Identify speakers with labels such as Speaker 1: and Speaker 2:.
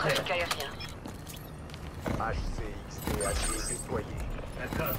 Speaker 1: Trop de trafic aérien.
Speaker 2: HCXDH déployé.
Speaker 3: D'accord.